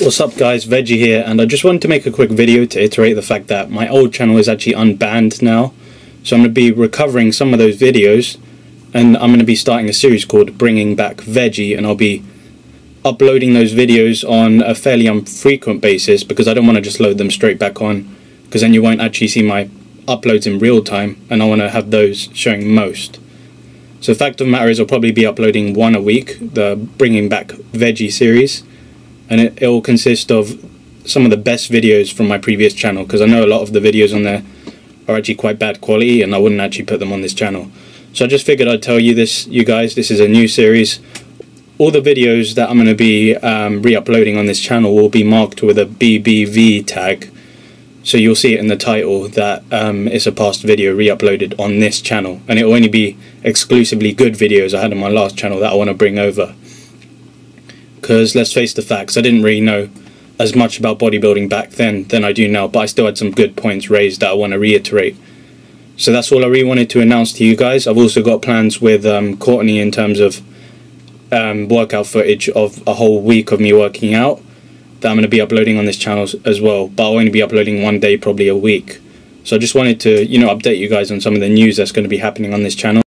What's up guys, Veggie here, and I just wanted to make a quick video to iterate the fact that my old channel is actually unbanned now. So I'm going to be recovering some of those videos, and I'm going to be starting a series called Bringing Back Veggie, and I'll be uploading those videos on a fairly infrequent basis because I don't want to just load them straight back on, because then you won't actually see my uploads in real time, and I want to have those showing most. So the fact of the matter is I'll probably be uploading one a week, the Bringing Back Veggie series and it, it will consist of some of the best videos from my previous channel because I know a lot of the videos on there are actually quite bad quality and I wouldn't actually put them on this channel. So I just figured I'd tell you this, you guys, this is a new series. All the videos that I'm going to be um, re-uploading on this channel will be marked with a BBV tag. So you'll see it in the title that um, it's a past video re-uploaded on this channel. And it will only be exclusively good videos I had on my last channel that I want to bring over because let's face the facts, I didn't really know as much about bodybuilding back then than I do now, but I still had some good points raised that I want to reiterate. So that's all I really wanted to announce to you guys. I've also got plans with um, Courtney in terms of um, workout footage of a whole week of me working out that I'm going to be uploading on this channel as well, but I'll only be uploading one day, probably a week. So I just wanted to, you know, update you guys on some of the news that's going to be happening on this channel.